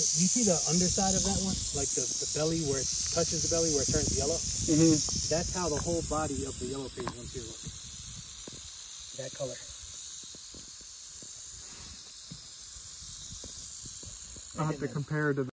you see the underside of that one? Like the, the belly where it touches the belly where it turns yellow? Mm-hmm. That's how the whole body of the yellow phase one too look. That color. I'll have to compare to the